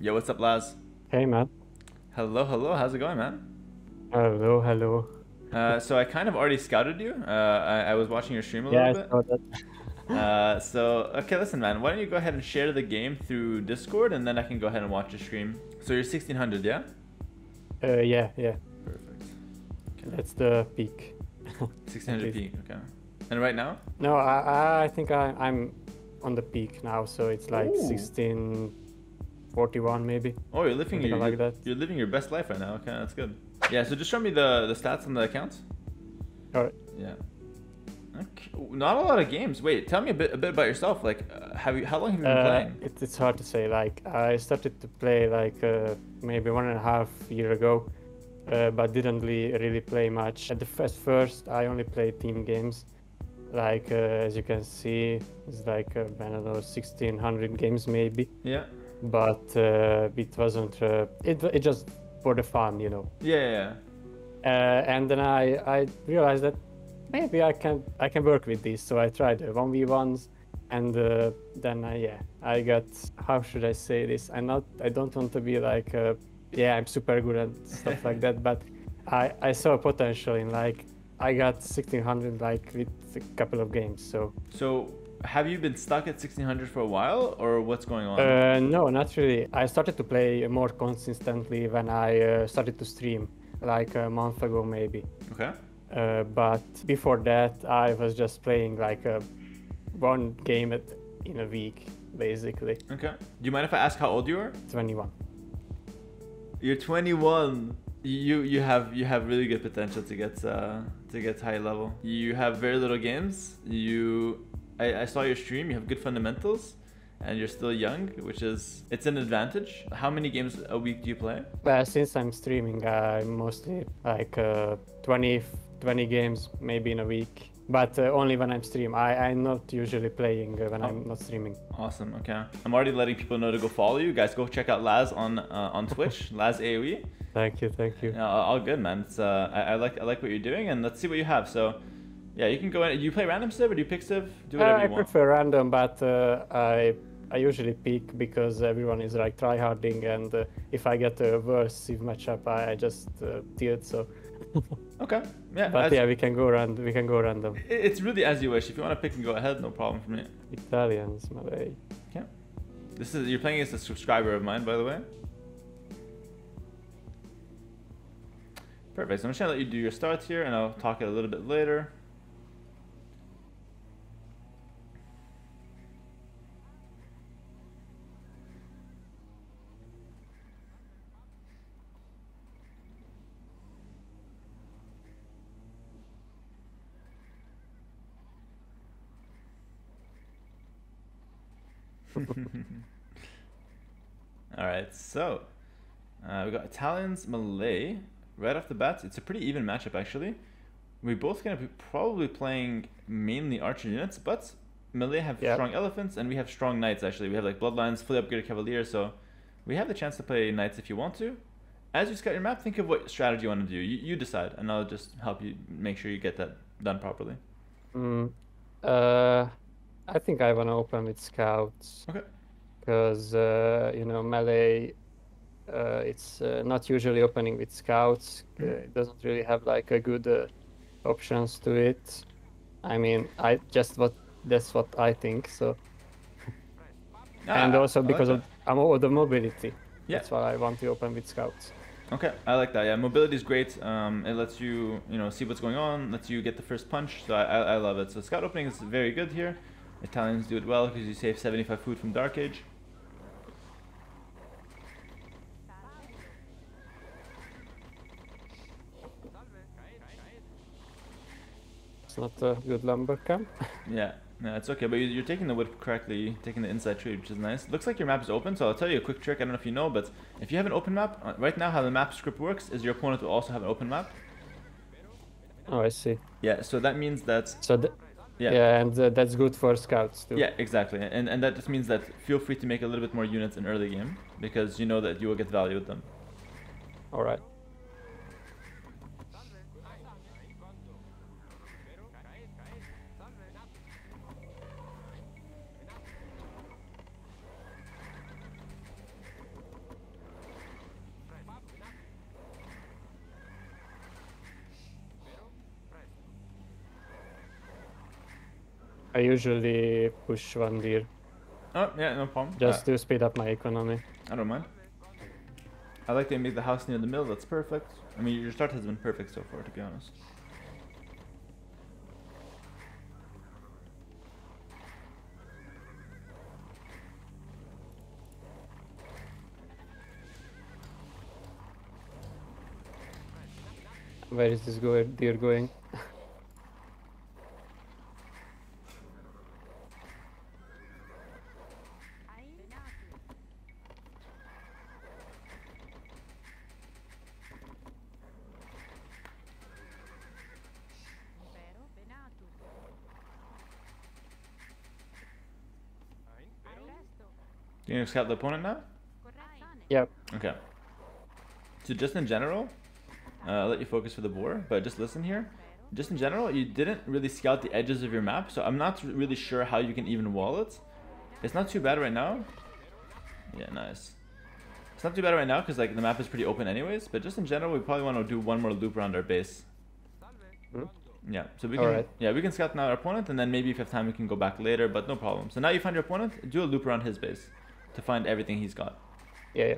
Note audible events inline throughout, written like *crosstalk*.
Yo, what's up, Laz? Hey, man. Hello, hello. How's it going, man? Hello, hello. Uh, so I kind of already scouted you. Uh, I, I was watching your stream a Yeah, I little that. bit. *laughs* Uh, so okay, listen, man. Why don't you go ahead and share the game through Discord, and then I can go ahead and watch your stream. So you're 1600, yeah? Uh, yeah, yeah. Perfect. That's the peak. *laughs* 1600p. Okay. And right now? No, I I think I I'm on the peak now, so it's like Ooh. 1641 maybe. Oh, you're living your like that. you're living your best life right now. Okay, that's good. Yeah. So just show me the the stats on the accounts. All right. Yeah. Okay. Not a lot of games. Wait, tell me a bit a bit about yourself. Like, uh, have you how long have you been Uh, playing? it, it's hard to say. Like I started to play like uh, maybe one and a half year ago, uh, but didn't really, really play much. At the first, first I only played team games. Like uh, as you can see, it's like uh, I don't know, 1600 games maybe. Yeah. But uh, it wasn't. Uh, it it just for the fun, you know. Yeah. Uh, and then I I realized that maybe I can I can work with this. So I tried the one v ones, and uh, then I, yeah I got how should I say this? I'm not I don't want to be like uh, yeah I'm super good and stuff like that, *laughs* but I I saw potential in like I got 1600 like with a couple of games. So So have you been stuck at 1600 for a while, or what's going on? uh, no, not really. I started to play more consistently when I uh, started to stream like a month ago maybe. okay. Uh, but before that, I was just playing like a one game at, in a week, basically. Okay. Do you mind if I ask how old you are? 21. You're 21. You you have you have really good potential to get uh, to get high level. You have very little games. You I, I saw your stream. You have good fundamentals, and you're still young, which is it's an advantage. How many games a week do you play? Well, since I'm streaming, I'm mostly like uh, 20, 20 games maybe in a week. But uh, only when I'm stream. I, I'm not usually playing uh, when I'm not streaming. Awesome. Okay. I'm already letting people know to go follow you guys. Go check out Laz on uh, on Twitch. *laughs* Laz AOE. Thank you, thank you. All good, man. It's uh, I, I like I like what you're doing, and let's see what you have. So, yeah, you can go in. You play random civ or do you pick civ? Do Uh, whatever I you want. I prefer random, but uh, I I usually pick because everyone is like tryharding, and uh, if I get a worse Civ matchup, I, I just uh, tilt. So, *laughs* Okay. Yeah. but as- yeah, we can go random. We can go random. It's really as you wish. If you want to pick and go ahead, no problem for me. Italians, Malay. Yeah. This is you're playing against a subscriber of mine, by the way. Perfect. So I'm just gonna let you do your starts here, and I'll talk it a little bit later. *laughs* All right, so uh, we got Italians, Malay. Right off the bat, it's a pretty even matchup actually. We're both gonna be probably playing mainly archer units, but Malay have Yep. strong elephants and we have strong knights actually. We have like bloodlines, fully upgraded cavalier, so we have the chance to play knights if you want to. As you scout your map, think of what strategy you want to do. You, you decide, and I'll just help you make sure you get that done properly. Mm, uh, I think I want to open with scouts Okay. because uh, you know Malay. Uh, it's uh, not usually opening with scouts. Uh, it doesn't really have like a good uh, options to it. I mean, I just what that's what I think. So *laughs* and Ah, also I like because of all the mobility. Yeah. That's why I want to open with scouts. Okay, I like that. Yeah, mobility is great. Um, it lets you, you know, see what's going on. Lets you get the first punch. So I, I, I love it. So scout opening is very good here. Italians do it well because you save 75 food from Dark Age. It's not a good lumber camp. *laughs* Yeah, no, it's okay. But you- you're taking the wood correctly, taking the inside trade, which is nice. Looks like your map is open. So I'll tell you a quick trick. I don't know if you know, but if you have an open map, uh, right now how the map script works is your opponent will also have an open map. oh, I see. Yeah, so that means that So th- yeah. yeah, and uh, that's good for scouts too. Yeah, exactly. And and that just means that feel free to make a little bit more units in early game because you know that you will get value with them. All right. I usually push one deer Oh, yeah, no problem. just Uh, to speed up my economy. I don't mind. I like to make the house near the mill, That's perfect. I mean, your start has been perfect so far, to be honest. Where is this go deer going? Scout the opponent now? Yep. Okay. So just in general, uh, I'll let you focus for the boar, but just listen here. Just in general, you didn't really scout the edges of your map, so I'm not really sure how you can even wall it. It's not too bad right now. Yeah, nice. It's not too bad right now because like the map is pretty open anyways. But just in general, we probably want to do one more loop around our base. Hmm? Yeah, so we can Alright. yeah we can scout now our opponent, and then maybe if you have time, we can go back later. But no problem. So now you find your opponent, do a loop around his base to find everything he's got. Yeah, yeah.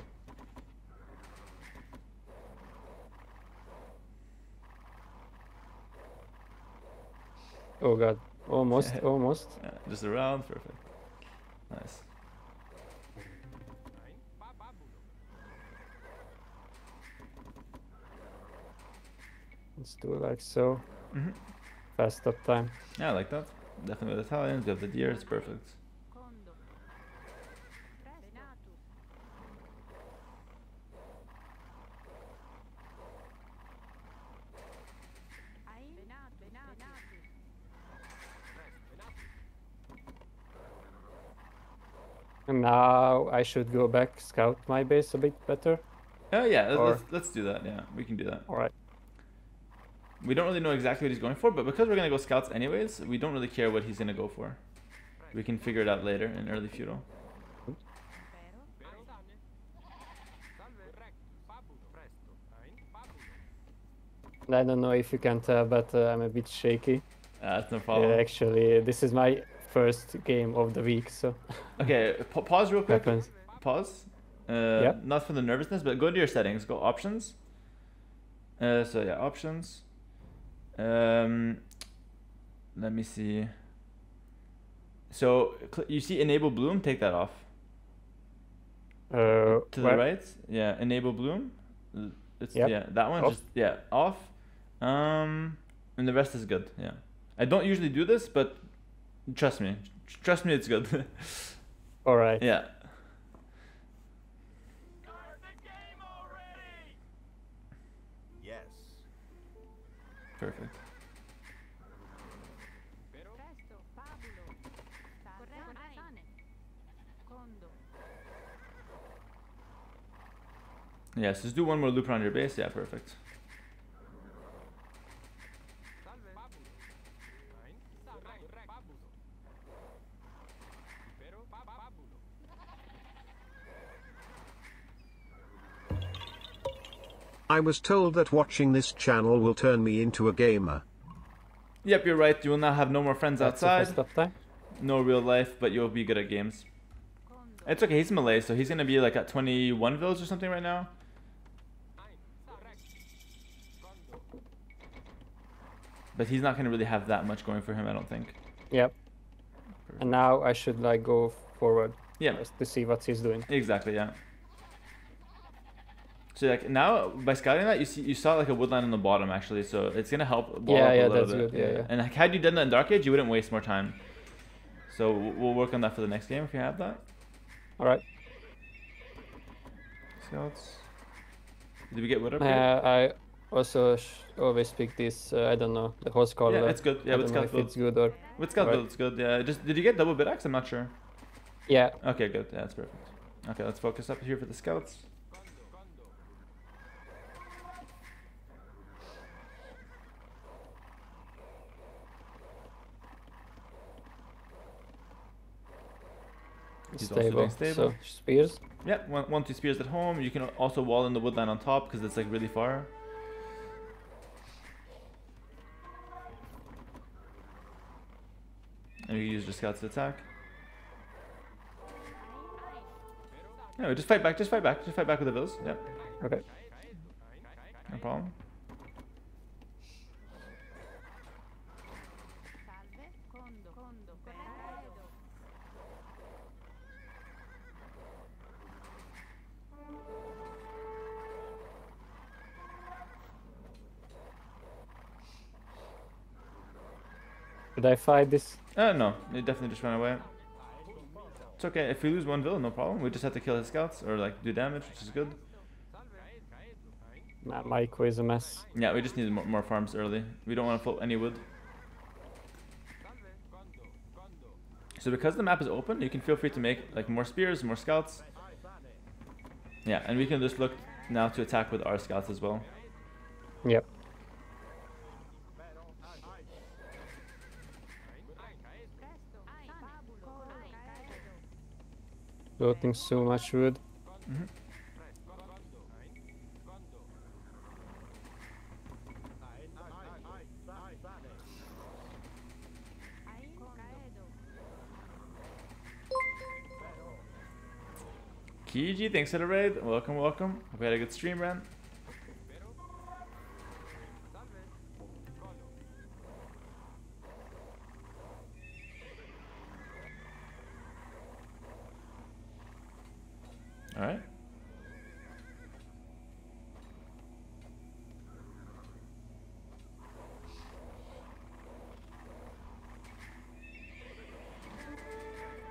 Oh god. Almost, *laughs* almost. Yeah, just around, perfect. Nice. Let's do it like so. hmm Fast up time. Yeah, I like that. Definitely with Italians, we have the deer, it's perfect. I should go back, scout my base a bit better. Oh yeah, Or- let's, let's do that. Yeah, we can do that. Alright. We don't really know exactly what he's going for, but because we're gonna go scouts anyways, we don't really care what he's gonna go for. We can figure it out later in early feudal. I don't know if you can tell, but uh, I'm a bit shaky. Uh, that's no Yeah, problem. actually, this is my first game of the week, so Okay, pa- pause real quick. happens. Pause. Uh, Yep. Not for the nervousness, but go to your settings. Go options. Uh, so yeah, options. Um, let me see. So you see enable bloom. Take that off. Uh, to the right yeah enable bloom it's Yep. yeah that one Off. just yeah off um and the rest is good yeah i don't usually do this but trust me trust me it's good *laughs* Alright. yeah Yes. perfect Presto. Fabulo. Correzione. Condo. yeah so just do one more loop around your base yeah perfect I was told that watching this channel will turn me into a gamer. yep you're right you will now have no more friends That's the outside first no real life but you'll be good at games it's okay he's malay so he's gonna be like at 21 vills or something right now but he's not gonna really have that much going for him i don't think Yep. And now I should like go forward yeah to see what he's doing. Exactly, yeah. So like now by scouting that you see you saw like a woodline on the bottom actually, so it's gonna help wall Yeah, up yeah, a little that's bit. good, yeah, yeah. And like, had you done that in Dark Age, you wouldn't waste more time. So we'll work on that for the next game if you have that. Alright. Scouts. Did we get wood up Uh. I also sh- always pick this, uh, I don't know, the horse collar. Yeah, it's good. Yeah, with scout build. it's good or... With scout alright. build, it's good. Yeah. Just did you get double bit axe? I'm not sure. Yeah, Okay, good. Yeah, that's perfect. Okay, let's focus up here for the scouts. He's also stable. stable. So, spears. Yeah, one, one two spears at home. You can also wall in the woodland on top because it's like really far. And you use the scouts to attack. No, just fight back, just fight back, just fight back with the vills. Yep, Okay. no problem. Should I fight this? Uh, no, they definitely just ran away. It's okay, if we lose one villain, no problem. We just have to kill his scouts or like do damage, which is good. Ma- Maiko is a mess. Yeah, we just need more, more farms early. We don't want to float any wood. So because the map is open, you can feel free to make like more spears, more scouts. Yeah, and we can just look now to attack with our scouts as well. Yep. Floating so much wood. Kiji, thanks for the raid. Welcome, welcome. Hope you had a good stream, Ran. Alright.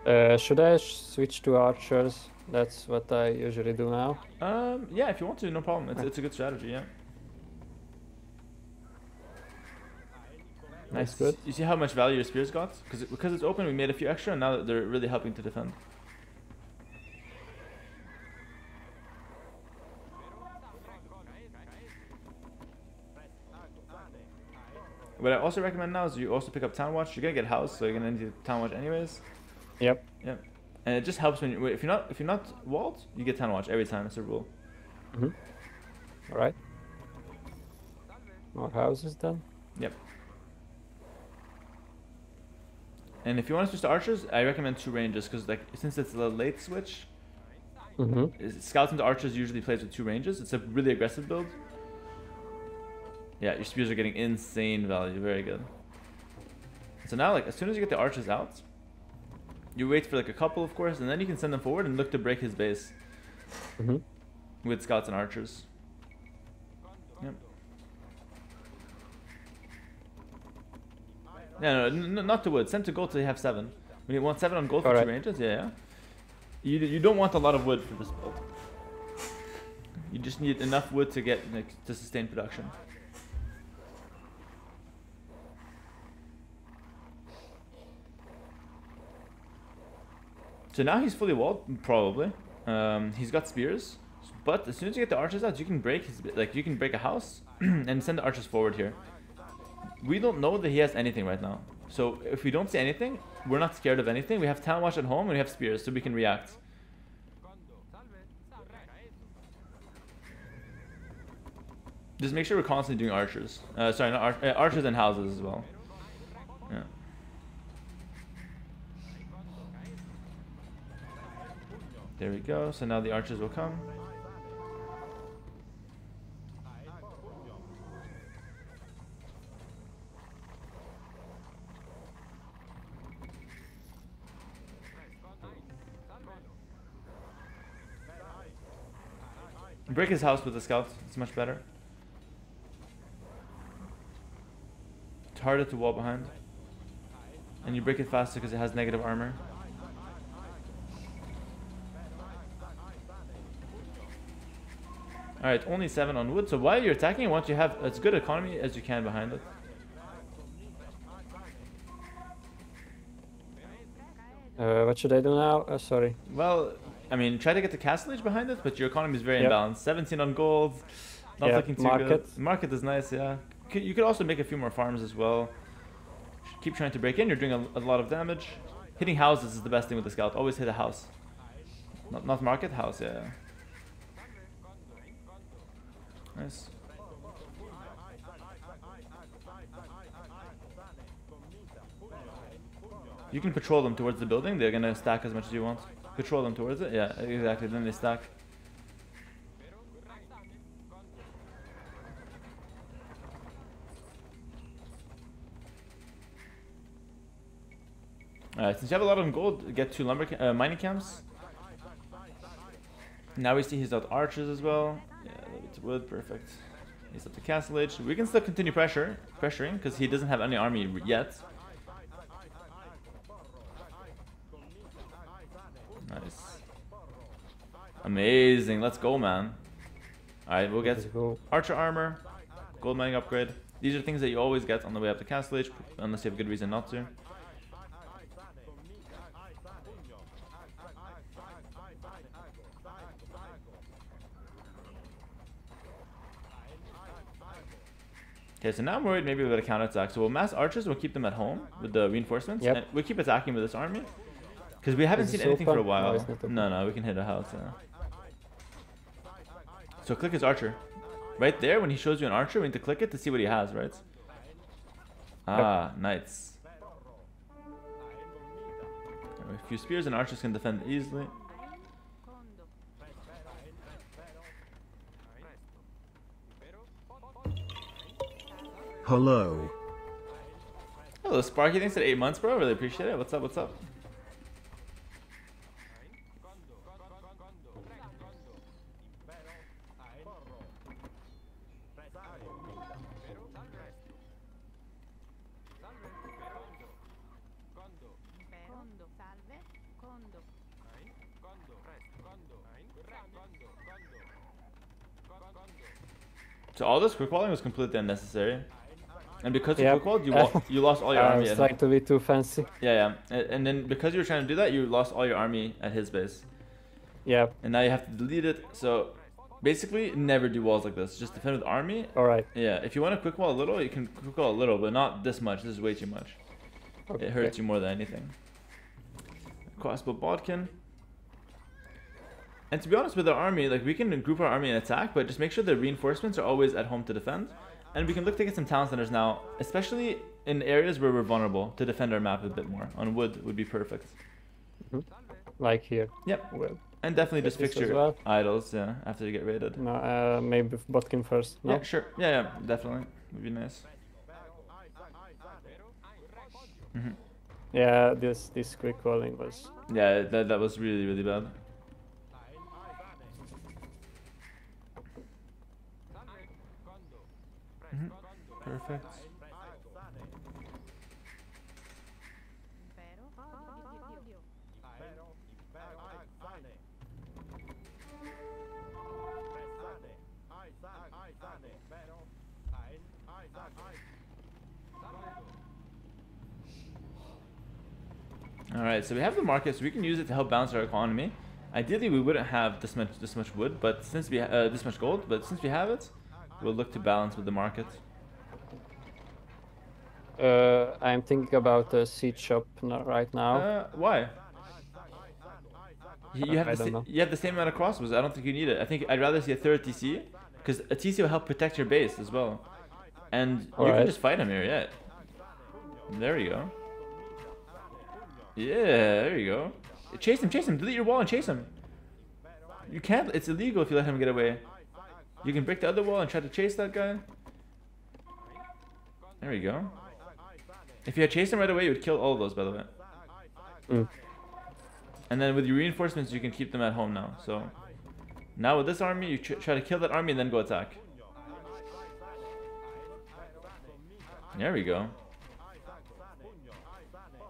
Uh, should I switch to archers? That's what I usually do now. Um, yeah, if you want to, no problem. It's, it's a good strategy, yeah. That's Nice. good. You see how much value your spears got? Because because it's open, we made a few extra, and now that they're really helping to defend. What I also recommend now is you also pick up Town Watch. You're gonna get house, so you're gonna need Town Watch anyways. Yep. Yep. And it just helps when you, if you're not if you're not walled, you get Town Watch every time. It's a rule. All right. More houses then. Yep. And if you want to switch to archers, I recommend two ranges because like since it's a late switch, Mm-hmm. scouts into archers usually plays with two ranges. It's a really aggressive build. Yeah, your spears are getting insane value. Very good. So now, like as soon as you get the archers out, you wait for like a couple, of course, and then you can send them forward and look to break his base Mm-hmm. with scouts and archers. Yep. No, no, n- not to wood. Send to gold till you have seven. When you want seven on gold for Alright. two ranges, yeah, yeah. You you don't want a lot of wood for this build. You just need enough wood to get like to sustain production. So now he's fully walled, probably. Um, he's got spears, but as soon as you get the archers out, you can break his like you can break a house *clears throat* and send the archers forward here. We don't know that he has anything right now. So if we don't see anything, we're not scared of anything. We have town watch at home and we have spears, so we can react. Just make sure we're constantly doing archers. Uh, sorry, not uh, archers and houses as well. Yeah. There we go. So now the archers will come. Break his house with the scouts. It's much better. It's harder to wall behind. And you break it faster because it has negative armor. Alright, only 7 on wood. So while you're attacking, I want you to have as good economy as you can behind it. Uh, what should I do now? Uh, sorry. Well, I mean, try to get the castle age behind it, but your economy is very Yep. imbalanced. 17 on gold, not Yep, looking too market. good. Market is nice, yeah. You could also make a few more farms as well. Keep trying to break in. You're doing a, a lot of damage. Hitting houses is the best thing with the scout. Always hit a house. Not, not market, house, yeah. Nice. You can patrol them towards the building. They're gonna stack as much as you want. Patrol them towards it. Yeah, exactly. Then they stack. Alright, since you have a lot of gold, get two lumber ca- uh, mining camps. Now we see he's out archers as well. Yeah, a little bit of wood, perfect. He's up to castle age. We can still continue pressure, pressuring, because he doesn't have any army yet. Nice. Amazing. Let's go, man. Alright, we'll get archer armor, gold mining upgrade. These are things that you always get on the way up to castle age, unless you have a good reason not to. Okay, so now I'm worried maybe about a counterattack. So we'll mass archers, we'll keep them at home with the reinforcements. Yep. We'll keep attacking with this army. Because we haven't seen anything for a? No, while. open. No, no, we can hit a house, yeah. So click his archer. Right there, when he shows you an archer, we need to click it to see what he has, right? Ah, knights. A few spears and archers can defend easily. Hello. Hello, Sparky. Thanks for eight months, bro. Really appreciate it. What's up? What's up? So all this quick walling was completely unnecessary. And because you Yep. quick you, you lost all your army. I was trying to be too fancy. Yeah, yeah. And, and then because you were trying to do that, you lost all your army at his base. Yeah. And now you have to delete it. So basically, never do walls like this. Just defend with army. All right. Yeah, if you want to quick wall a little, you can quick wall a little, but not this much. This is way too much. Okay. It hurts you more than anything. Crossbow Bodkin. And to be honest with our army, like we can group our army and attack, but just make sure the reinforcements are always at home to defend. And we can look to get some town centers now, especially in areas where we're vulnerable, to defend our map a bit more. On wood would be perfect. Like here. Yep. Well, And definitely just fix your well? idles, yeah, after you get raided. no, uh, maybe Bodkin first. No. Yeah, sure. Yeah, yeah, definitely. Would be nice. hmm Yeah, this this quick calling was. Yeah, that, that was really, really bad. Mhm. Perfect. All right, so we have the market, so we can use it to help balance our economy. Ideally, we wouldn't have this much this much wood, but since we uh, this much gold, but since we have it, we'll look to balance with the market. Uh, I'm thinking about the siege shop right now. Uh, why? You, you have the you have the same amount of crossbows. I don't think you need it. I think I'd rather see a third TC, because a TC will help protect your base as well. And you can just fight him here, yeah. There you go. Yeah, there you go. Chase him, chase him. Delete your wall and chase him. You can't. It's illegal if you let him get away. You can break the other wall and try to chase that guy. There you go. If you had chased him right away, you would kill all of those, by the way. Mm. And then with your reinforcements, you can keep them at home now. So now with this army, you tr try to kill that army and then go attack. There we go.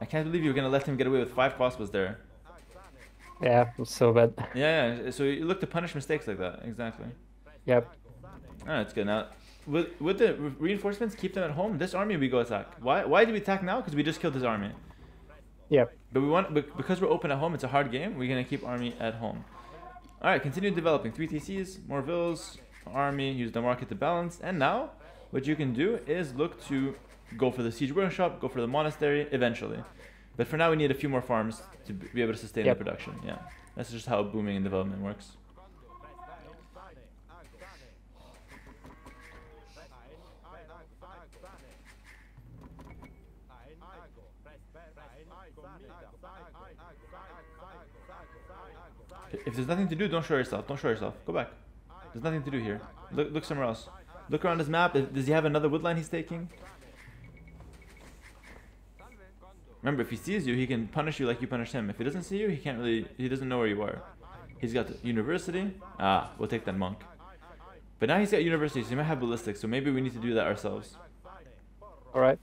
I can't believe you were gonna let him get away with five crossbows there. Yeah, so bad. Yeah. So you look to punish mistakes like that. Exactly. Yep. Alright, it's good. Now, with with the reinforcements, keep them at home. This army we go attack. Why why do we attack now? Because we just killed this army. Yep. But we want bec- because we're open at home. It's a hard game. We're gonna keep army at home. All right, continue developing. Three TCs, more villas, army. Use the market to balance. And now, what you can do is look to go for the siege workshop, go for the monastery eventually. But for now, we need a few more farms to be able to sustain Yep. the production. Yeah, that's just how booming and development works. If there's nothing to do, don't show yourself. Don't show yourself. Go back. There's nothing to do here. Look, look somewhere else. Look around his map. Does he have another woodline he's taking? Remember, if he sees you, he can punish you like you punish him. If he doesn't see you, he can't really. He doesn't know where you are. He's got the university. Ah, we'll take that monk. But now he's got university, so he might have ballistics. So maybe we need to do that ourselves. All right.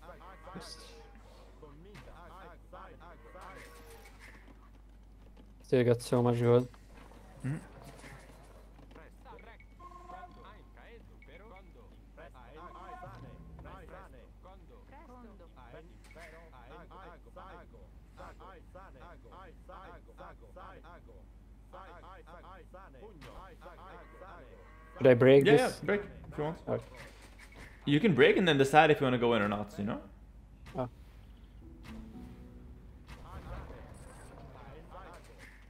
Still got so much gold. Mhm. Secondo. I break Yeah, yeah, this? break if you want. Okay. You can break and then decide if you want to go in or not. You know.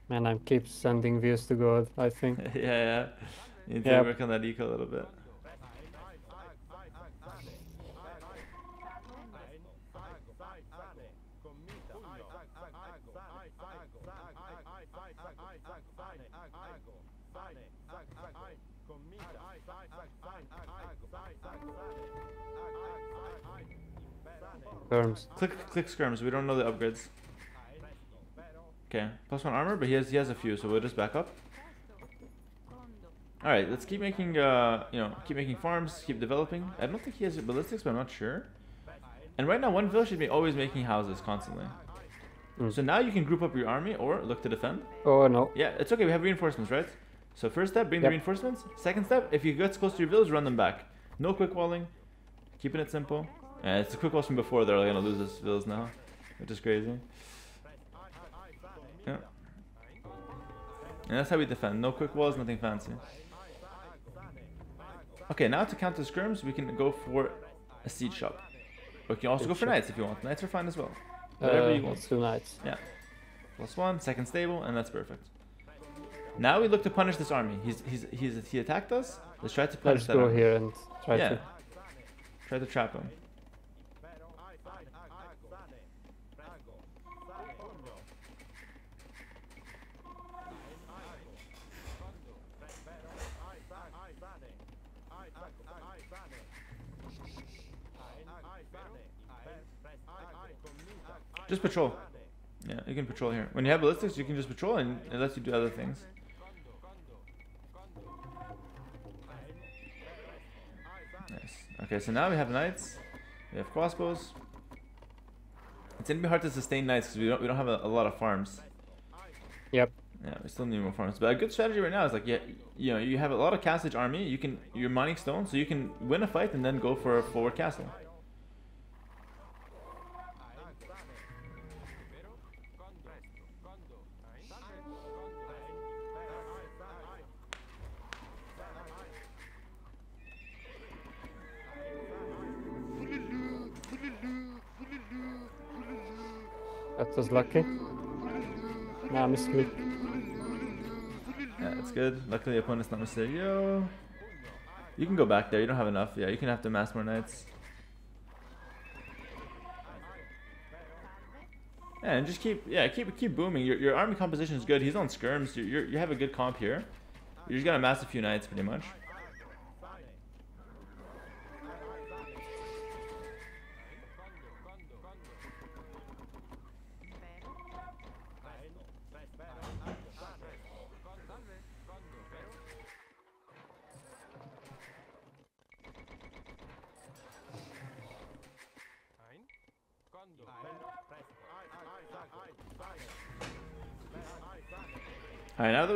Man, I keep sending views to God, I think. *laughs* yeah, yeah. You need to Yeah. work on that eco a little bit. Terms. Click, click skirms. We don't know the upgrades. Okay, plus one armor, but he has he has a few, so we'll just back up. All right, let's keep making uh you know keep making farms, keep developing. I don't think he has ballistics, but I'm not sure. And right now, one village should be always making houses constantly. Mm. So now you can group up your army or look to defend. Oh no. Yeah, it's okay. We have reinforcements, right? So first step, bring the reinforcements. Second step, if you get close to your village, run them back. No quick walling. Keeping it simple. And it's a quick walls from before. They're gonna lose this village now, which is crazy. Yeah. And that's how we defend. No quick walls, nothing fancy. Okay, now to counter the skirms, we can go for a siege shop. We can also Siege go for shop. knights if you want. Knights are fine as well. Whatever Uh, you want. let's do knights. Plus one, second stable, and that's perfect. Now we look to punish this army. He's he's he's he attacked us. Let's try to punish Let's that go army. here and try yeah. to. Try to trap him. Just patrol. Yeah, you can patrol here. When you have ballistics, you can just patrol and it lets you do other things. Nice. Okay, so now we have knights. We have crossbows. It's gonna be hard to sustain knights because we don't we don't have a, a lot of farms. Yep. Yeah, we still need more farms. But a good strategy right now is like yeah, you know, you have a lot of castlage army. You can you're mining stone, so you can win a fight and then go for a forward castle. Was lucky. Nah, misclick. Yeah, that's good. Luckily, the opponent's not Mysterio. You can go back there. You don't have enough. Yeah, you can have to mass more knights. Yeah, and just keep yeah keep keep booming. Your, your army composition is good. He's on skirms. You you're, you have a good comp here. You just gotta mass a few knights pretty much.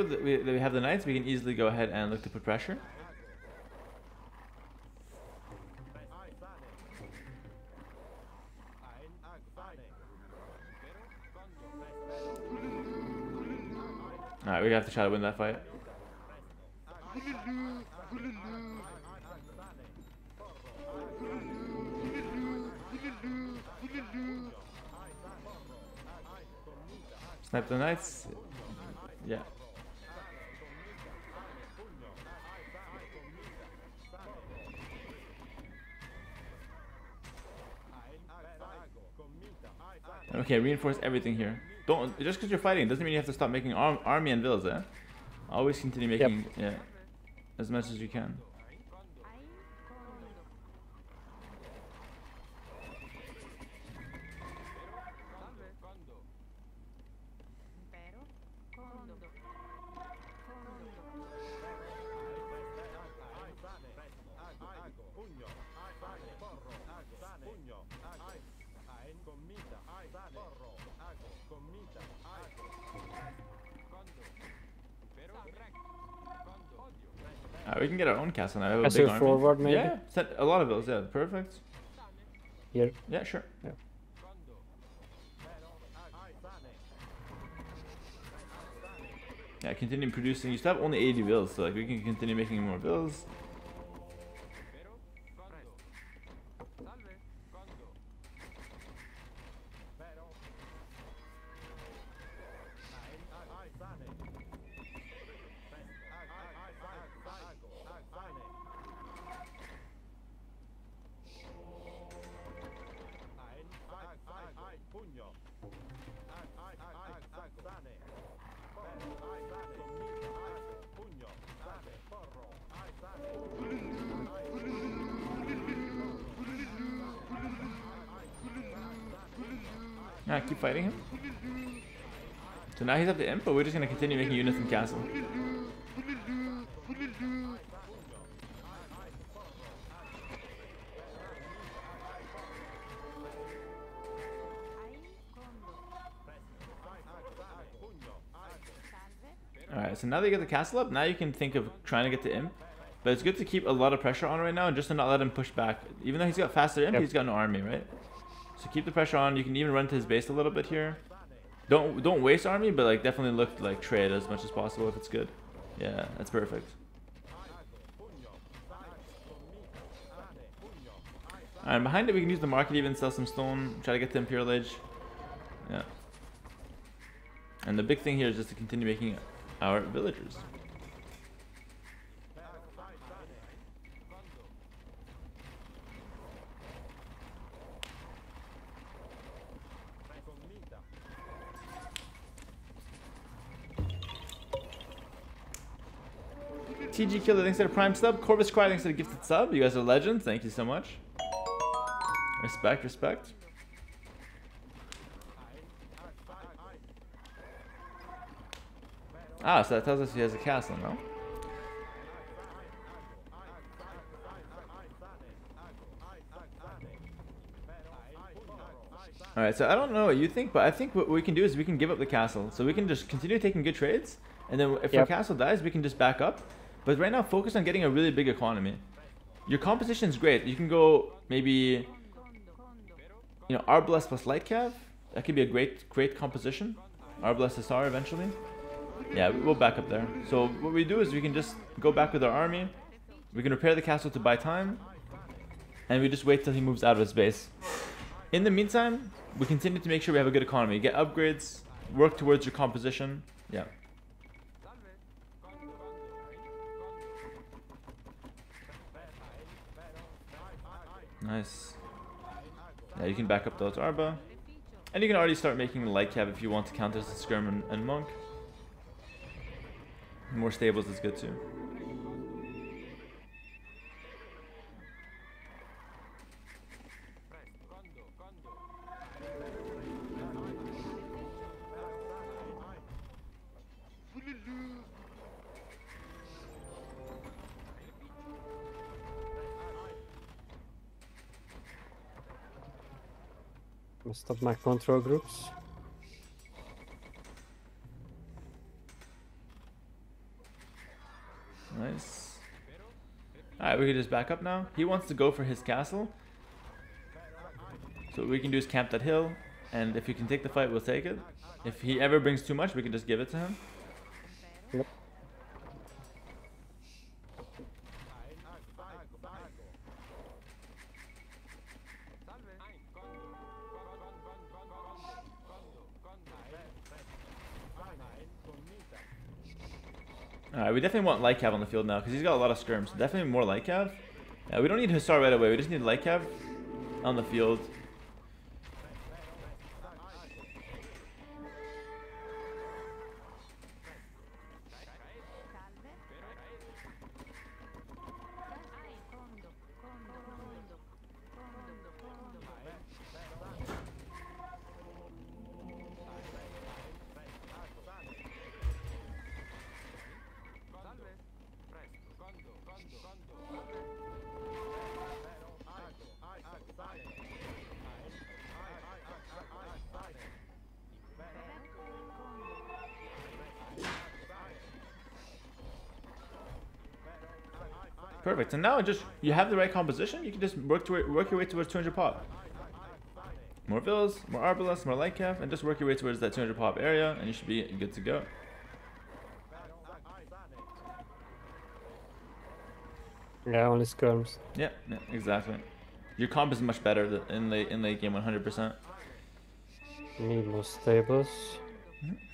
That we, that we have the knights, we can easily go ahead and look to put pressure. All right, we have to try to win that fight. Snipe the knights. Yeah. Okay, reinforce everything here. Don't just because you're fighting doesn't mean you have to stop making arm, army and villas. Eh? Always continue Yep. making yeah as much as you can. We can get our own castle now. I a Castle big army. forward, maybe? Yeah, send a lot of those. Yeah, perfect. Here. Yeah, sure. Yeah. Yeah, continue producing. You still have only 80 vills, so like we can continue making more vills. Now he's up to imp, but we're just gonna continue making units in castle. Ai condo. Salve. Alright, so now that you get the castle up, now you can think of trying to get to imp. But it's good to keep a lot of pressure on right now and just to not let him push back. Even though he's got faster imp, Yep. he's got no army, right? So keep the pressure on. You can even run to his base a little bit here. Don't don't waste army, but like definitely look like trade as much as possible if it's good. Yeah, that's perfect. Alright, behind it we can use the market even, sell some stone, try to get to Imperial Age. Yeah. And the big thing here is just to continue making our villagers. TG Killer, thanks for the prime sub. Corvus Cry, thanks for the gifted sub. You guys are legends. Thank you so much. Respect, respect. Ah, so that tells us he has a castle, no? Alright, so I don't know what you think, but I think what we can do is we can give up the castle. So we can just continue taking good trades, and then if our castle dies, we can just back up. But right now, focus on getting a really big economy. Your composition is great. You can go maybe, you know, Arbless plus Light Cav. That could be a great, great composition. Arbless Hussar eventually. Yeah, we'll back up there. So what we do is we can just go back with our army. We can repair the castle to buy time. And we just wait till he moves out of his base. In the meantime, we continue to make sure we have a good economy. Get upgrades, work towards your composition. Yeah. Nice. Yeah, you can back up those Arba. And you can already start making the light cav if you want to counter the Skirm and, and Monk. More stables is good too. Stop my control groups. Nice. Alright, we can just back up now. He wants to go for his castle. So what we can do is camp that hill, and if he can take the fight, we'll take it. If he ever brings too much, we can just give it to him. We definitely want light cav on the field now, because he's got a lot of skirms. Definitely more light cav. Yeah, uh, we don't need Hussar right away, we just need light cav on the field. Perfect. And now just you have the right composition. You can just work to work your way towards 200 pop. More vills, more arbalests, more light cav, and just work your way towards that 200 pop area, and you should be good to go. Yeah, only skirms. Yeah, yeah, exactly. Your comp is much better in late in late game 100%. Need more stables. Mm-hmm.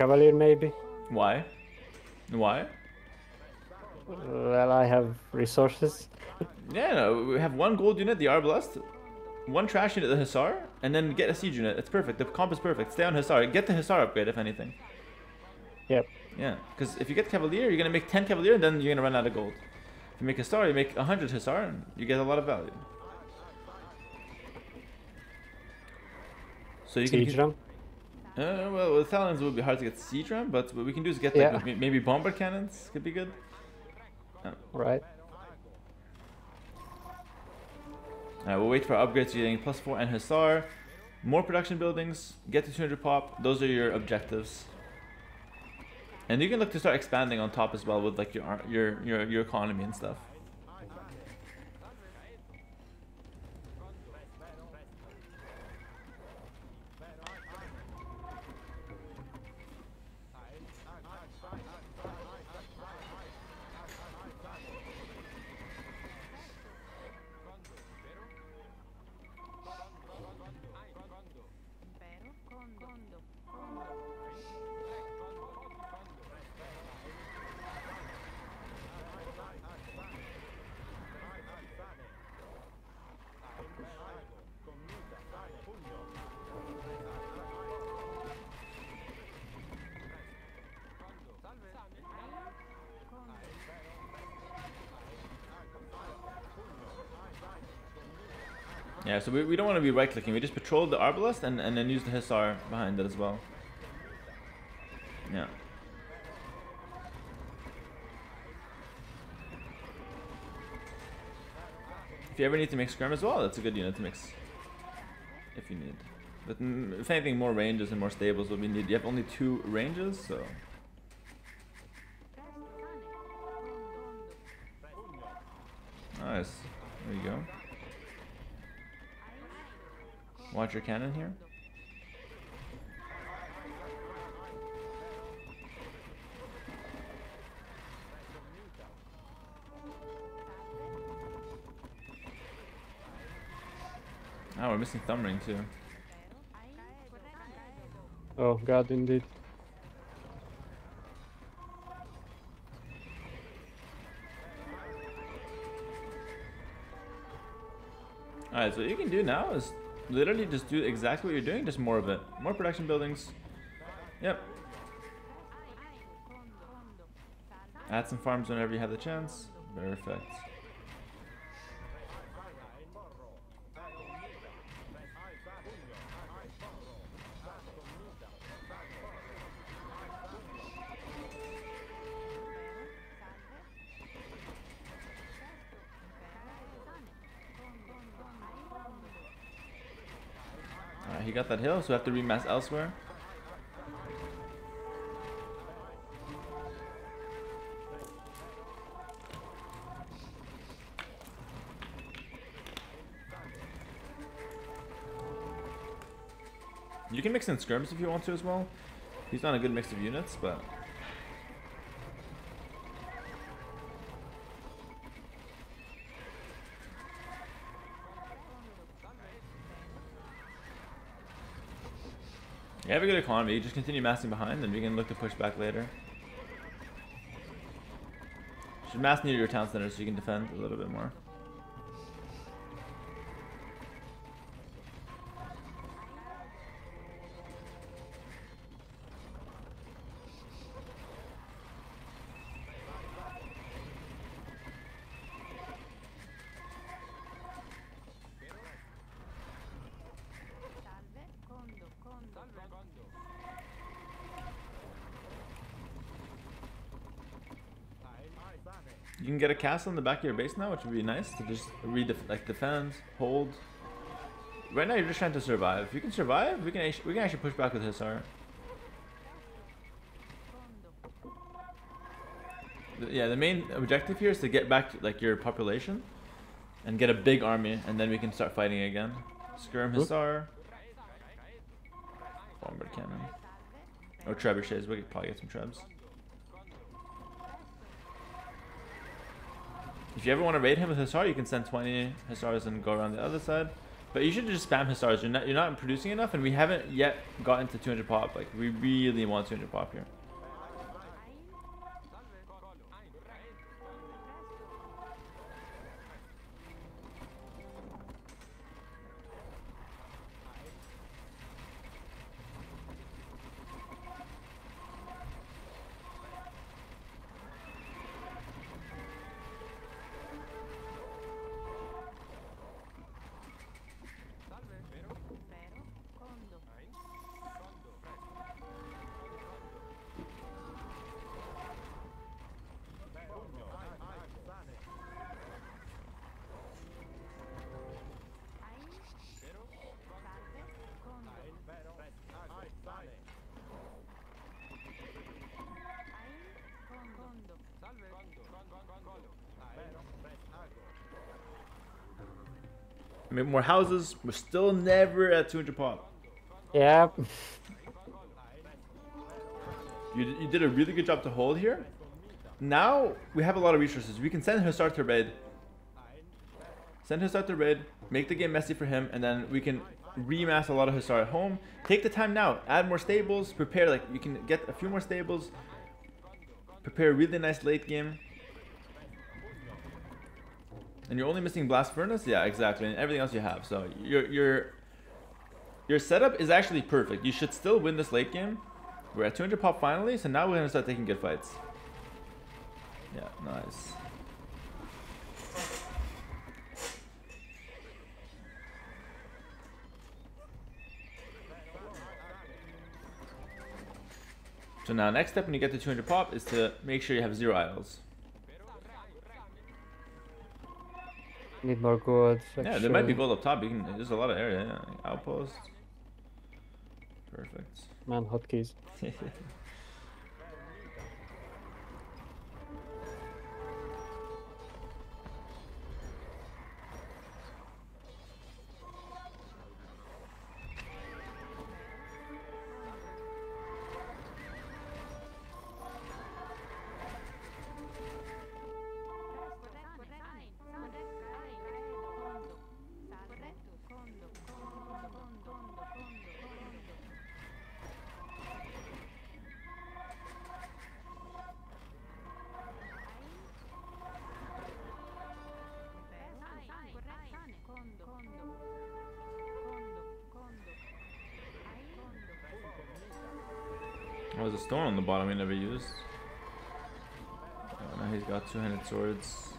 Cavalier maybe. Why? Why? Well, I have resources. Yeah, no, we have one gold unit, the Arbalest, one trash unit, the Hussar, and then get a siege unit. It's perfect. The comp is perfect. Stay on Hussar. Get the Hussar upgrade, if anything. Yep. Yeah, because if you get Cavalier, you're gonna make 10 Cavalier, and then you're gonna run out of gold. If you make a Hussar, you make 100 Hussar, and you get a lot of value. So you can. Siege. Uh, well, with Italians it would be hard to get siege ram, but what we can do is get like, Yeah. maybe bombard cannons could be good. Right. Alright, we'll wait for upgrades. Getting plus four and Hussar, more production buildings, get to 200 pop. Those are your objectives. And you can look to start expanding on top as well with like your your your your economy and stuff. Yeah, so we, we don't want to be right clicking. We just patrol the Arbalest and, and then use the Hussar behind it as well. Yeah. If you ever need to mix Skirm as well, that's a good unit to mix. If you need. But mm, if anything, more ranges and more stables will be needed. You have only two ranges, so. Your cannon here. Ah, we're missing thumb ring too. Oh god, indeed. Alright, so what you can do now is literally just do exactly what you're doing, just more of it. More production buildings. Yep. Add some farms whenever you have the chance. Perfect. Got that hill, so we have to remass elsewhere. You can mix in skirms if you want to as well. He's not a good mix of units, but have a good economy. You just continue massing behind, and we can look to push back later. Should mass near your town center so you can defend a little bit more. Can get a castle in the back of your base now, which would be nice to just read like defend, hold. Right now, you're just trying to survive. If you can survive, we can we can actually push back with Hussar. Yeah, the main objective here is to get back to, like your population, and get a big army, and then we can start fighting again. Skirm. Hussar. Bombard cannon. Or trebuchets. We could probably get some trebs. If you ever want to raid him with Hussar, you can send 20 Hussars and go around the other side. But you should just spam Hussars. You're not you're not producing enough, and we haven't yet gotten to 200 pop. Like we really want 200 pop here. Condo. Make more houses. We're still never at 200 pop. Yeah. You, you did a really good job to hold here. Now we have a lot of resources. We can send Hussar to red. Send Hussar to red. Make the game messy for him, and then we can remass a lot of Hussar at home. Take the time now. Add more stables. Prepare like you can get a few more stables. Prepare a really nice late game. And you're only missing Blast Furnace? Yeah, exactly. And everything else you have. So your your your setup is actually perfect. You should still win this late game. We're at 200 pop finally, so now we're gonna start taking good fights. Yeah, nice. So now next step when you get to 200 pop is to make sure you have zero idles. Need more gold. Yeah, there might be gold up top. You can. There's a lot of area. Yeah, outpost. Perfect. Man, hotkeys. *laughs* Oh, there's a stone on the bottom he never used. Oh, now he's got two-handed swords.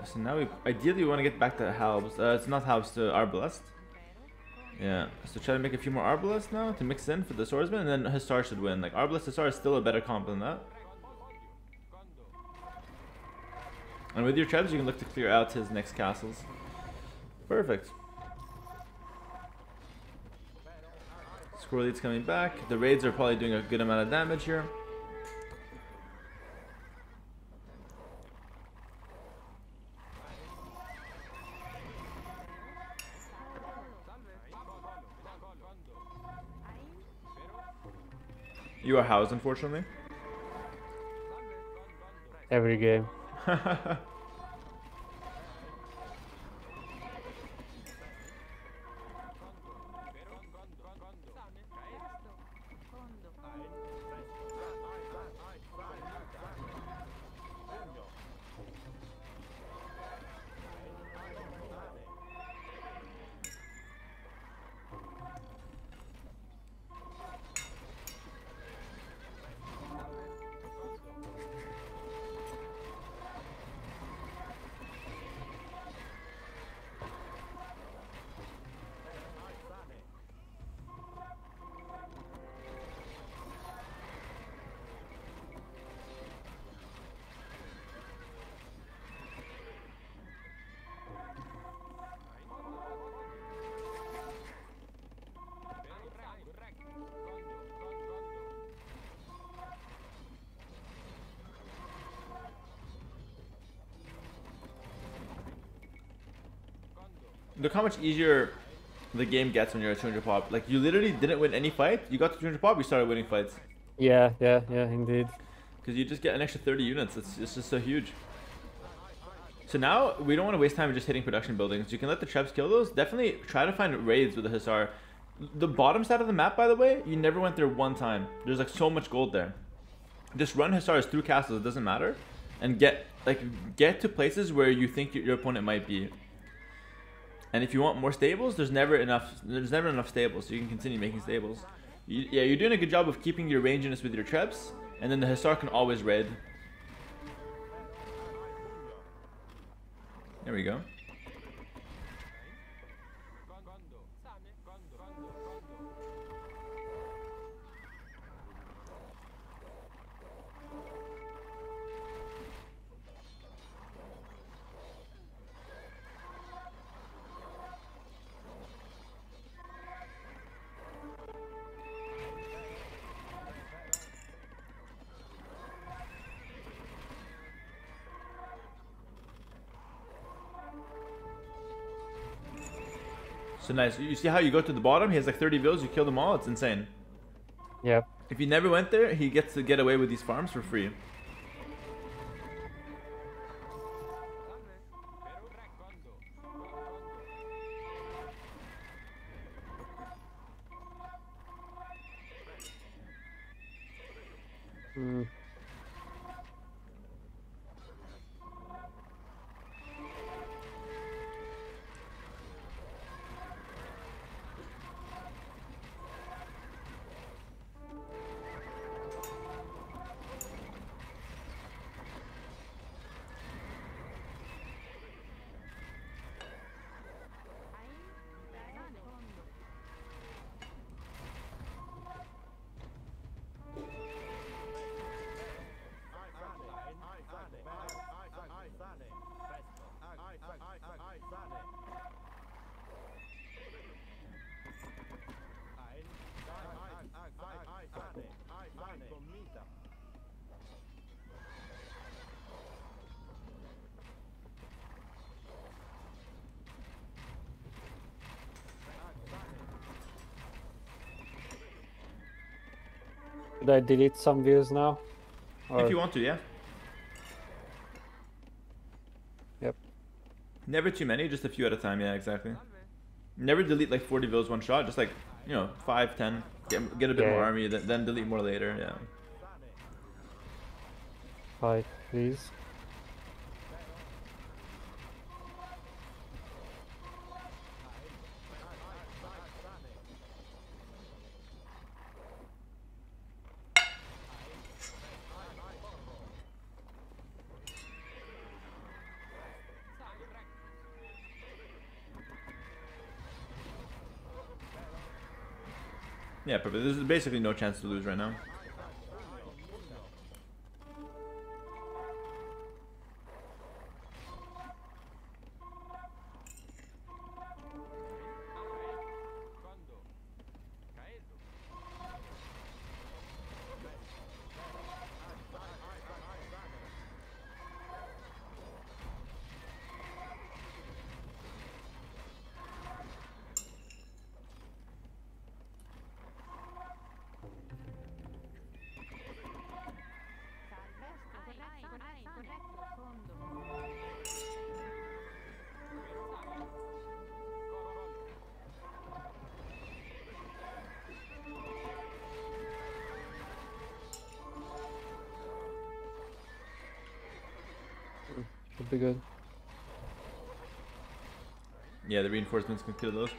Uh, so now we ideally we want to get back to Halbs. Uh, it's not Halbs to Arbalest. Yeah, so try to make a few more Arbalest now to mix in for the swordsman, and then Hussar should win. Like Arbalest Hussar is still a better comp than that. And with your trebs, you can look to clear out his next castles. Perfect. Squirrel Elite's coming back. The raids are probably doing a good amount of damage here. You are housed, unfortunately. Every game. *laughs* look how much easier the game gets when you're at 200 pop. Like you literally didn't win any fight. You got to 200 pop, you started winning fights Yeah, yeah, yeah, indeed. because you just get an extra 30 units. It's, it's just so huge. So now we don't want to waste time just hitting production buildings. You can let the trebs kill those. Definitely try to find raids with the Hussar. The bottom side of the map, by the way, you never went there one time. There's like so much gold there. Just run Hussars through castles. It doesn't matter, and get like get to places where you think your, your opponent might be. And if you want more stables, there's never enough. There's never enough stables, so you can continue making stables. You, yeah, you're doing a good job of keeping your range units with your trebs, and then the Hussar can always raid. There we go. So nice. You see how you go to the bottom? He has like 30 vills. You kill them all. It's insane. Yep. If you never went there, he gets to get away with these farms for free. Should I delete some vills now? Or If you want to, yeah. Yep. Never too many, just a few at a time. Yeah, exactly. Never delete like 40 vills one shot. Just like you know, five, ten. Get, get a bit Yeah. more army, then, then delete more later. Yeah. fight, please. Perfect. There's basically no chance to lose right now. Good. Yeah, the reinforcements can kill those.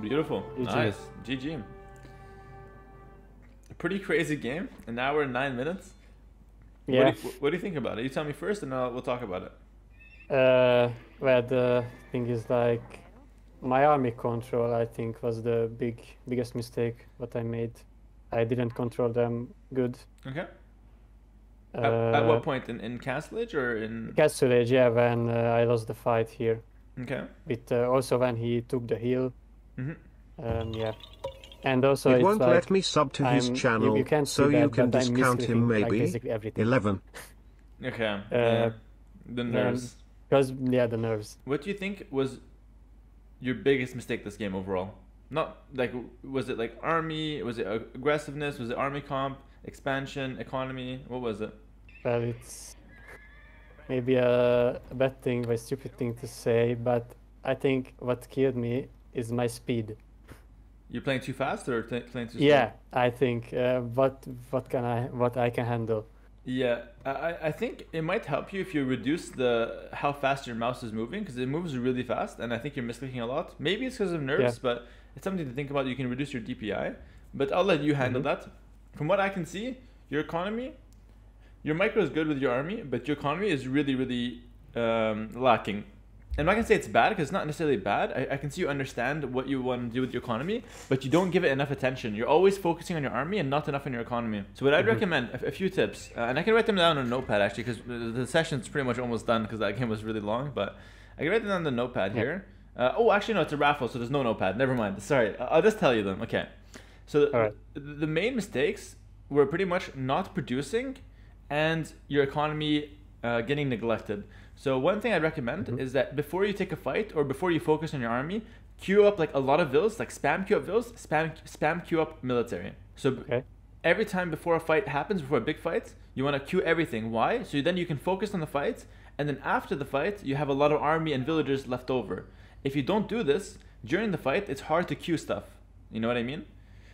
Beautiful. GG. Nice. GG. pretty crazy game. An hour and nine minutes. Yeah. What do, you, what do you think about it? You tell me first, and I'll, we'll talk about it. Uh, well, the thing is like my army control. I think was the big biggest mistake what I made. I didn't control them good. Okay. Uh, at, at what point in in Castle Age or in? Castle Age, yeah, when uh, I lost the fight here. Okay. But uh, also when he took the hill. Hmm Um, yeah. And also it it's won't like let me sub to his I'm- you- channel, you can't so see you can discount him misclicking, like, maybe. 11. Okay. yeah. The nerves. Because yeah, the nerves. What do you think was your biggest mistake this game overall? Not like was it like army? Was it aggressiveness? Was it army comp? Expansion? Economy? What was it? Well, it's maybe a, a bad thing, a stupid thing to say, but I think what killed me is my speed. You're playing too fast or t- playing too slow? Yeah, I think uh, what what can I what I can handle. Yeah, I, I- think it might help you if you reduce the how fast your mouse is moving because it moves really fast, and I think you're misclicking a lot. Maybe it's because of nerves, but it's something to think about. You can reduce your DPI, but I'll let you handle Mhm. that. From what I can see, your economy, your micro is good with your army, but your economy is really, really um, lacking. I'm not gonna say it's bad because it's not necessarily bad. I, I can see you understand what you want to do with your economy, but you don't give it enough attention. You're always focusing on your army and not enough on your economy. So what I'd Mhm. recommend a, a few tips, uh, and I can write them down on a notepad actually because the session's pretty much almost done because that game was really long. But I can write them on the notepad Yeah. here. Uh, oh, actually no, it's a raffle, so there's no notepad. Never mind. Sorry, I'll just tell you them. Okay. So the, Alright. the, the main mistakes were pretty much not producing and your economy uh, getting neglected. So one thing I'd recommend Mhm. is that before you take a fight or before you focus on your army, queue up like a lot of vills, like spam queue up vills, spam spam queue up military. So Okay. every time before a fight happens, before a big fight, you want to queue everything. Why? So then you can focus on the fight, and then after the fight, you have a lot of army and villagers left over. If you don't do this during the fight, it's hard to queue stuff. You know what I mean?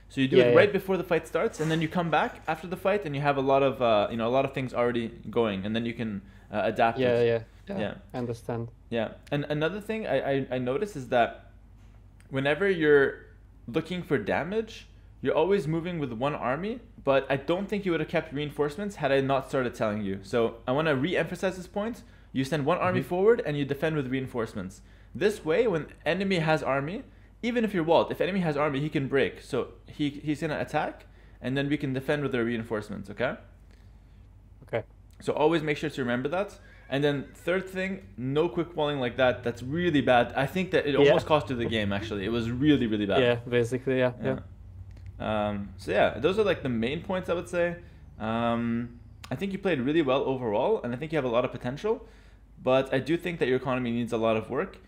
So you do Yeah, it yeah. right before the fight starts, and then you come back after the fight, and you have a lot of uh, you know a lot of things already going, and then you can uh, adapt. Yeah, it. yeah, yeah. Yeah. I understand. Yeah, and another thing I, I, I notice is that whenever you're looking for damage, you're always moving with one army, but I don't think you would have kept reinforcements had I not started telling you. So I want to re-emphasize this point. You send one army Mhm. forward and you defend with reinforcements. This way, when enemy has army, even if you're walled, if enemy has army, he can break. So he, he's gonna attack, and then we can defend with our reinforcements. Okay. Okay. So always make sure to remember that. And then third thing, no quick walling like that. That's really bad. I think that it Yeah. almost cost you the game. Actually, it was really really bad. Yeah, basically, yeah, yeah. Yeah. Um, so yeah, those are like the main points I would say. Um, I think you played really well overall, and I think you have a lot of potential. But I do think that your economy needs a lot of work.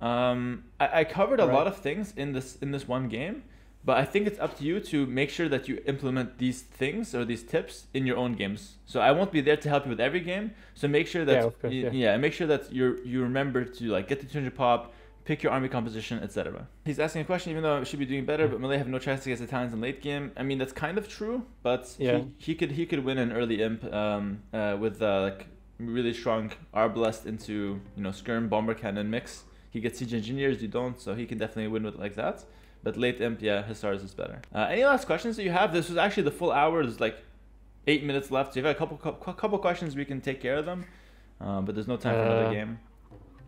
Um, I, I covered a Right. lot of things in this in this one game, but I think it's up to you to make sure that you implement these things or these tips in your own games. So I won't be there to help you with every game. So make sure that Yeah, of course, y- yeah. yeah, make sure that you you remember to like get the 200 pop, pick your army composition, etc. He's asking a question, even though I should be doing better, but Malay have no chance against Italians in late game. I mean, that's kind of true, but Yeah. he, he could he could win an early imp um, uh, with uh, like really strong arbalest into you know skirm bombard cannon mix. He gets siege engineers, you don't, so he can definitely win with like that. But late imp, yeah, Hussars is better. Uh, any last questions that you have? This was actually the full hour. There's like eight minutes left. So if you have a couple couple, couple questions, we can take care of them. Uh, but there's no time for another Uh, game.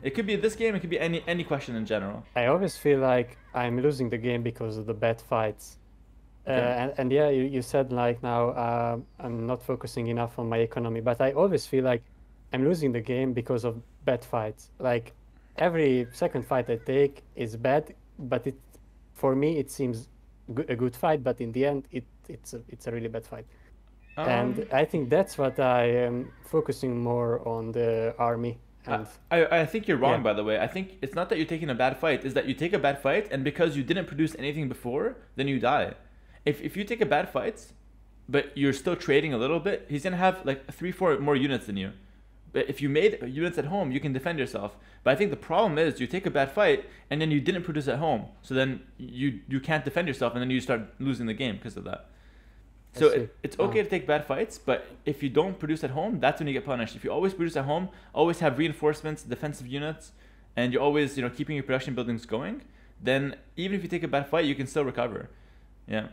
It could be this game. It could be any any question in general. I always feel like I'm losing the game because of the bad fights. Uh, Okay. and, and yeah, you, you said like now uh, I'm not focusing enough on my economy, but I always feel like I'm losing the game because of bad fights. Like every second fight I take is bad, but it for me it seems a good fight, but in the end it it's a, it's a really bad fight. and Um, I think that's what I am focusing more on the army. And I, I think you're wrong, Yeah. by the way. I think it's not that you're taking a bad fight, is that you take a bad fight, and because you didn't produce anything before, then you die. If, if you take a bad fight, but you're still trading a little bit, he's gonna have like three, four more units than you. But if you made units at home, you can defend yourself. But I think the problem is you take a bad fight, and then you didn't produce at home, so then you you can't defend yourself, and then you start losing the game because of that. So it, it's okay Ah. to take bad fights, but if you don't produce at home, that's when you get punished. If you always produce at home, always have reinforcements, defensive units, and you're always you know keeping your production buildings going, then even if you take a bad fight, you can still recover. Yeah.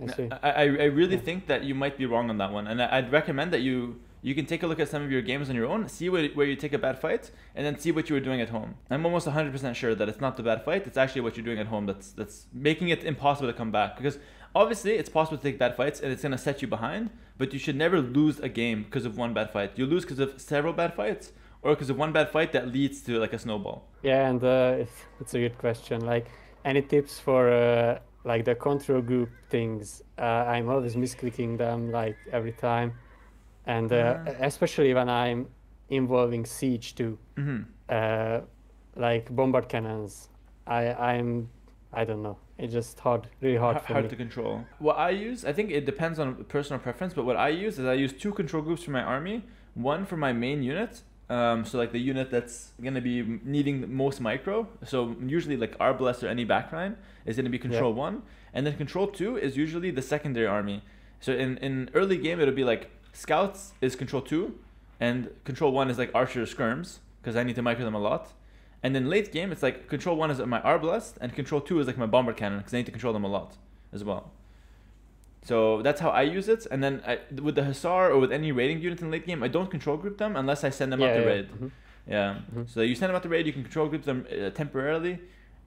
I see. I, I, really Yeah. think that you might be wrong on that one, and I- I'd recommend that you you can take a look at some of your games on your own, see where, where you take a bad fight, and then see what you were doing at home. I'm almost 100% sure that it's not the bad fight; it's actually what you're doing at home that's that's making it impossible to come back. Because obviously, it's possible to take bad fights, and it's gonna set you behind. But you should never lose a game because of one bad fight. You lose because of several bad fights, or because of one bad fight that leads to like a snowball. Yeah, and uh, it's, it's a good question. Like, any tips for uh, like the control group things? Uh, I'm always misclicking them like every time, and uh, Ah. especially when I'm involving siege too. hmm Uh, like bombard cannons. I I'm I don't know. It's just hard, really hard Hard, for hard me. to control. What I use, I think it depends on personal preference, but what I use is I use two control groups for my army. One for my main unit, um, so like the unit that's gonna be needing the most micro. So usually like Arbalest or any backline is gonna be control one, and then control two is usually the secondary army. So in in early game it'll be like scouts is control two, and control one is like archer skirms because I need to micro them a lot. And then late game, it's like control one is my arbalest, and control two is like my bombard cannon because I need to control them a lot as well. So that's how I use it. And then I, with the hussar or with any raiding unit in late game, I don't control group them unless I send them out Yeah, to yeah, raid. mhm. Yeah. Mhm. So you send them out to raid, you can control group them uh, temporarily,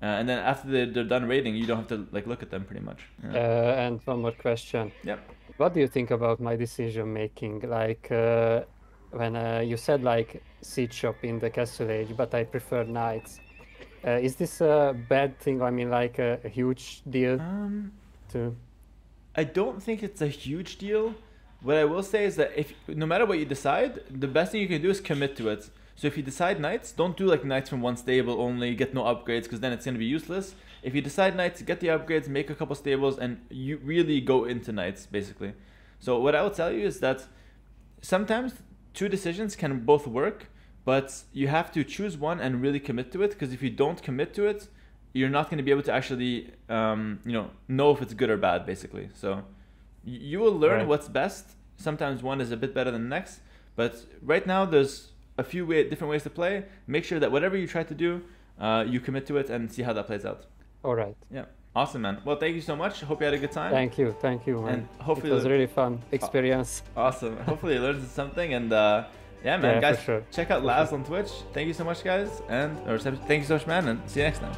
uh, and then after they're, they're done raiding, you don't have to like look at them pretty much. Uh, and one more question. Yep. What do you think about my decision making? Like uh, when uh, you said like siege shop in the castle age, but I prefer knights. Uh, is this a bad thing? I mean, like a, a huge deal um, to? I don't think it's a huge deal. What I will say is that if no matter what you decide, the best thing you can do is commit to it. So if you decide knights, don't do like knights from one stable only, get no upgrades because then it's gonna be useless. If you decide knights, get the upgrades, make a couple stables, and you really go into knights basically. So what I will tell you is that sometimes two decisions can both work, but you have to choose one and really commit to it because if you don't commit to it, you're not going to be able to actually um, you know know if it's good or bad basically. So you will learn Right. what's best. Sometimes one is a bit better than the next, but right now there's a few way, different ways to play. Make sure that whatever you try to do, uh, you commit to it and see how that plays out. All right. Yeah, awesome, man. Well, thank you so much. Hope you had a good time. Thank you. Thank you, man. And hopefully it was a really fun experience. *laughs* Awesome. Hopefully you learned something and uh, yeah, man, Yeah, guys, sure. check out Laz on Twitch. Thank you so much, guys, and or thank you so much, man, and see you next time.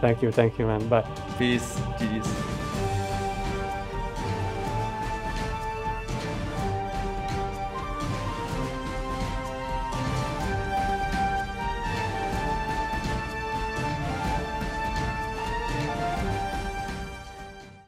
Thank you. Thank you, man. Bye. Peace. GG's.